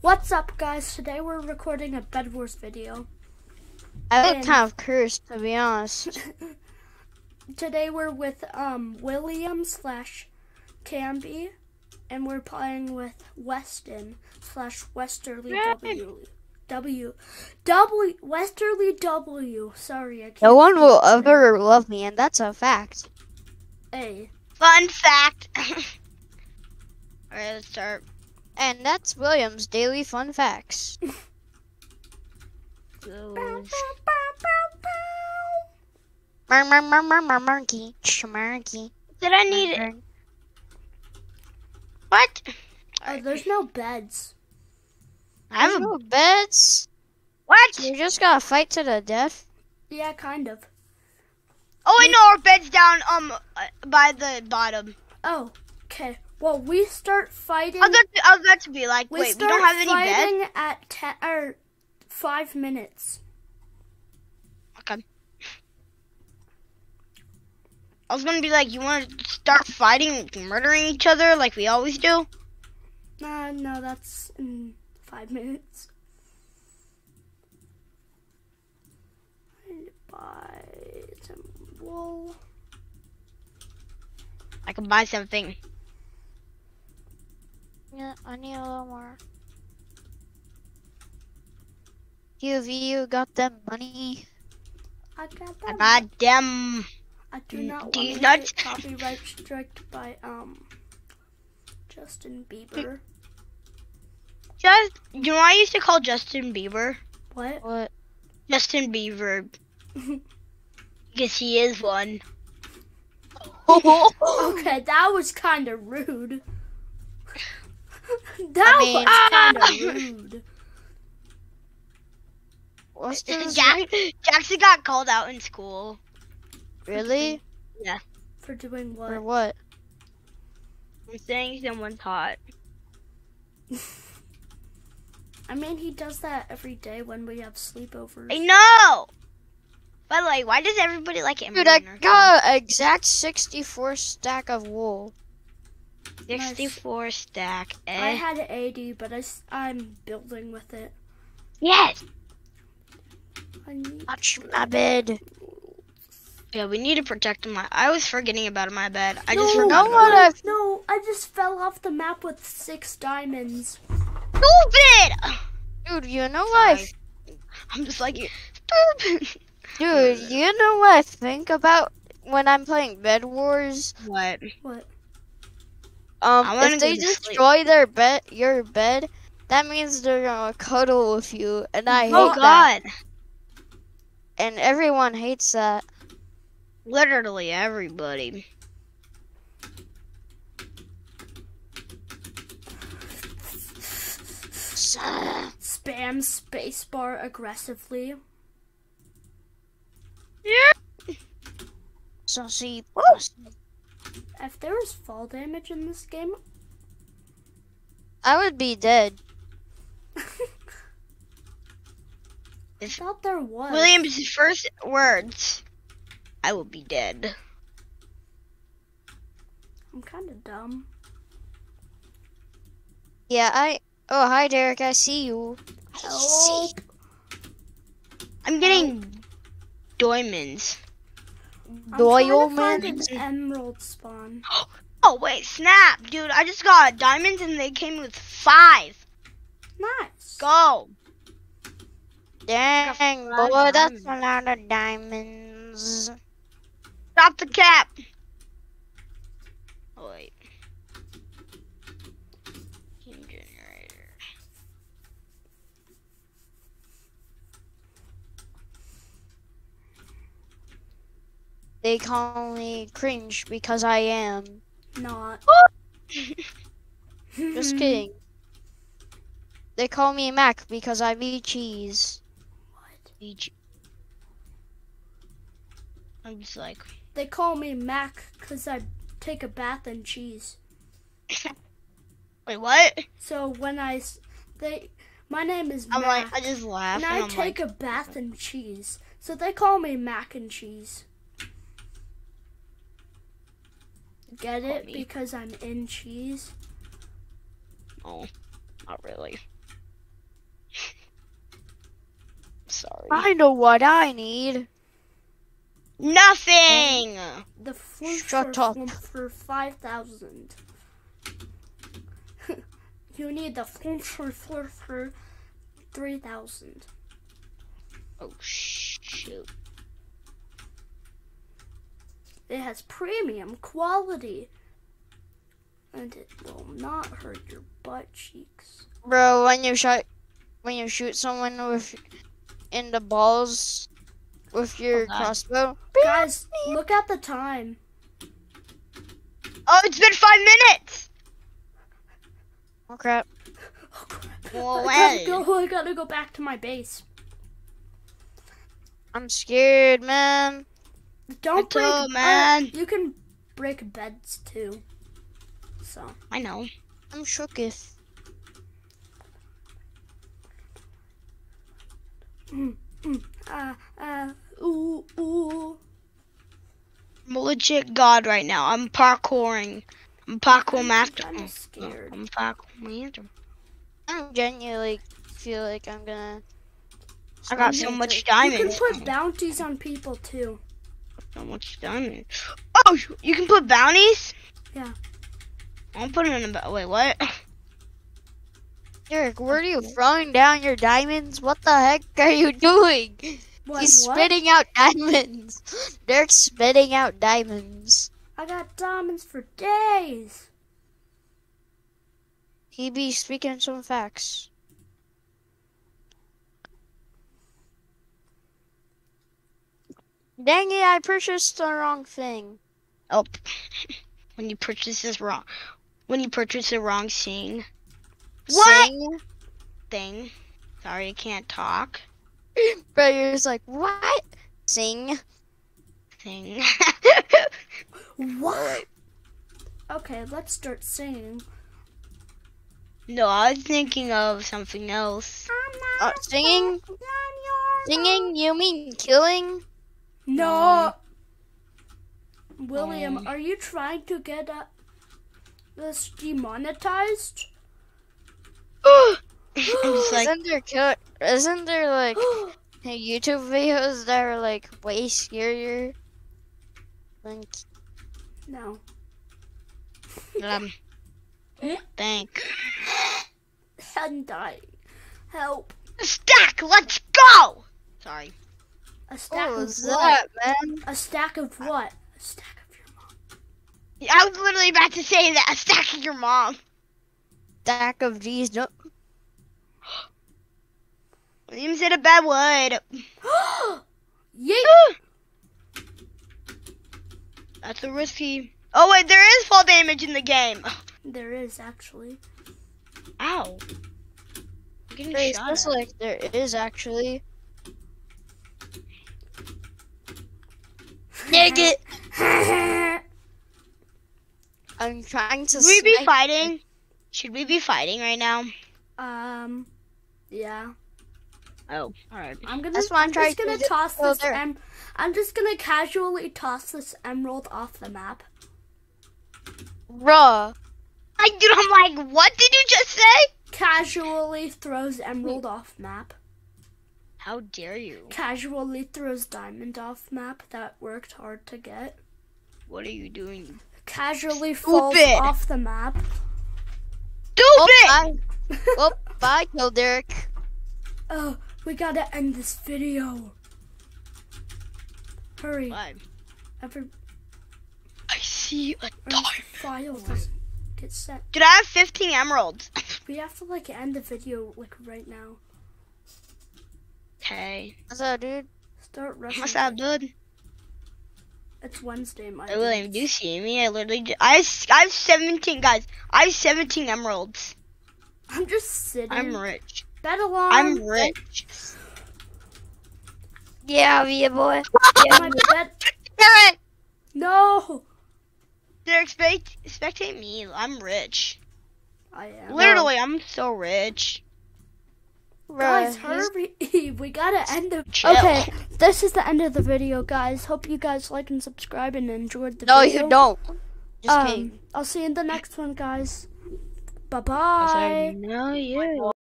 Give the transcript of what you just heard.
What's up, guys? Today we're recording a Bed Wars video. I look And- kind of cursed, to be honest. Today we're with um William slash Camby, and we're playing with Weston slash Westerly W. W W Westerly W. Sorry, I can't. No one will speak today. ever love me, and that's a fact. A. Fun fact. Alright, let's start. And that's William's daily fun facts. Monkey. Did I need it? What? Oh, there's no beds. I have no beds. what? You just gotta fight to the death. Yeah, kind of. Oh, I know our bed's down um uh, by the bottom. Oh, okay. Well, we start fighting. I was about to, I was about to be like, we wait, we don't have any bed. fighting at ten or five minutes. Okay. I was gonna be like, you want to start fighting, murdering each other like we always do? Uh, no, that's in five minutes. I need buy some wool. I can buy something. Yeah, I need a little more. Few you got them money. I got I got them. I do not Do want you to get copyright striked by um Justin Bieber. Just, you know, what I used to call Justin Bieber What? What? Justin Bieber because he is one. Okay, that was kind of rude. that I mean- ah! was kind of rude. What's this? Jack, Jackson got called out in school. Really? Yeah. For doing what? For what? I'm saying someone's hot. I mean, he does that every day when we have sleepovers. I know. By the way, why does everybody like Emily? Dude, I got an exact 64 stack of wool. Team? 64 stack. Eh? I had 80, but I, I'm building with it. yes. I need Touch my bed. Yeah, we need to protect my. I was forgetting about my bed. I no, just forgot. know about it. No, I just fell off the map with six diamonds. Stupid. Dude, you know what I I'm just like stupid. Dude, you know what I think about when I'm playing Bed Wars? What? What? Um, if they go sleep. destroy their bed, your bed, that means they're gonna cuddle with you, and I hate Oh that. And everyone hates that. Literally everybody. Spam spacebar aggressively. Yeah. So see, If there was fall damage in this game, I would be dead. I thought there was. William's first words. I will be dead. I'm kind of dumb. Yeah, I. Oh, hi, Derek. I see you. Help. I'm getting diamonds. I'm trying to find an emerald spawn. Oh wait, snap, dude! I just got diamonds and they came with five. Nice. Go. Dang, five boy, that's a lot of diamonds. Stop the cap. Oh wait. They call me cringe because I am. Not. Just kidding. They call me Mac because I eat cheese. What? Each. I'm just like. They call me Mac because I take a bath in cheese. Wait, what? So when I, they, my name is I'm Mac, like, I just laugh and and, I I'm take like, a bath in cheese. So they call me Mac and Cheese. get it me. because I'm in cheese? Oh, not really. Sorry. I know what I need. Nothing. And the for five thousand. you need the flumper for three thousand. It has premium quality. And it will not hurt your butt cheeks. Bro, when you shot, when you shoot someone with in the balls with your Oh, crossbow. Guys, look at the time. Oh, it's been five minutes. Oh crap! Oh, crap. Well, I gotta go. I gotta go back to my base. I'm scared, man. Don't break, too, uh, man. you can break beds too. So I know. I'm shooketh. uh uh ooh ooh. I'm a legit god right now. I'm parkouring. I'm parkour master. I'm scared. I'm parkour master. I'm genuinely feel like I'm gonna. I got so much to- You can put bounties on people too. So much diamonds. Oh, you can put bounties. Yeah. I'm putting in a ba- wait. What? Derek, where are you throwing down your diamonds? What the heck are you doing? What? He's what? spitting out diamonds. Derek's spitting out diamonds. I got diamonds for days. He be speaking some facts. Dang it, I purchased the wrong thing. Oh, when you purchase this wrong, when you purchase the wrong thing, What? Sing. thing. Sorry, I can't talk. But you're just like, what? Sing. Thing. What? Okay, let's start singing. no, I was thinking of something else. Uh, singing? Singing? You mean killing? No. William, Um. are you trying to get uh, this demonetized? I'm like, isn't there kill? Isn't there like YouTube videos that are like way scarier? Than no. um, thank. Hentai. Help. Stack, let's go! Sorry. A oh, stack what of was what? that, man? A stack of what? A stack of your mom. I was literally about to say that. A stack of your mom. Stack of these. No, William said a bad word. Yeet! That's a risky. Oh wait, there is fall damage in the game. There is actually. Ow. I'm getting It shot looks at. like there is actually. Nigga, I'm trying to. Should we be fighting? Should we be fighting right now? um, yeah. Oh, alright. I'm gonna. That's why I'm I'm trying just gonna to toss over this. there. Em- I'm just gonna casually toss this emerald off the map. Bruh. I dude, I'm like, what did you just say? Casually throws emerald off map. How dare you? Casually throws diamond off map that worked hard to get. What are you doing? Casually falls off the map. Oh, Stupid! bye. oh, bye, Kill Derek. Oh, we gotta end this video. Hurry, What? every I see a diamond. file get set. Dude, I have 15 emeralds. We have to like end the video like right now. Okay. What's up, dude? Start rushing. What's up, dude? It's Wednesday, my Hey, William, dudes. do you see me? I literally, ju- I, s- I have 17 guys. I have 17 emeralds. I'm just sitting. I'm rich. Bet along. I'm rich. Yeah, yeah, boy. Oh yeah, my bet. Derek, No, Derek, spect- spectate me. I'm rich. I am. Literally, I'm so rich. Guys, hurry! we gotta end the. Chill. Okay, this is the end of the video, guys. Hope you guys like and subscribe and enjoyed the No, video. you don't. Just Um, kidding. I'll see you in the next one, guys. Bye bye. no, you.